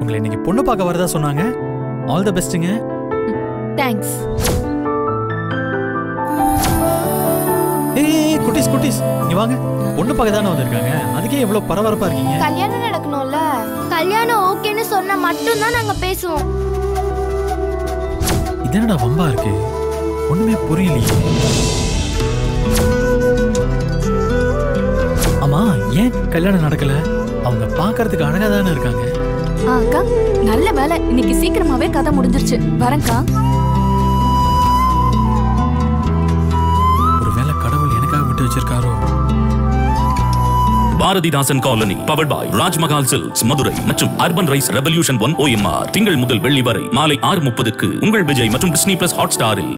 உங்களை இன்னைக்கு பொண்ணு பார்க்க வரதா சொன்னாங்க. ஆல் த பெஸ்ட்டுங்க தேங்க்ஸ் ஏய் குட்டீஸ் குட்டீஸ். நீ வாங்க. பொண்ணு பார்க்க தானே வந்திருக்காங்க. அதுக்கே எவ்வளவு பரபரப்பா இருக்கீங்க. கல்யாணம் நடக்கணும்ல? கல்யாணம் ஓகேன்னு சொன்னா மட்டும்தான் நாங்க பேசுவோம். இது என்னடா வம்பா இருக்கு? ஒண்ணுமே புரியலையே. ஆமா ஏன் கல்யாணம் நடக்கல? அவங்க பார்க்கறதுக்கு அழகா தானே இருக்காங்க? அக்கா நல்ல வேலை. இன்னைக்கு சீக்கிரமாவே கதை முடிஞ்சிருச்சு. வரேன்க்கா. ஒருவேளை கடவுள் எனக்காக விட்டு வச்சிருக்காரோ? Bharathidasan colony powered by Rajmahal silks Madurai மற்றும் urban rise revolution one OMR திங்கள் முதல் வெள்ளி வரை மாலை ஆறு முப்பதுக்கு உங்கள் விஜய் மற்றும் டிஸ்னி பிளஸ் ஹாட் ஸ்டாரில்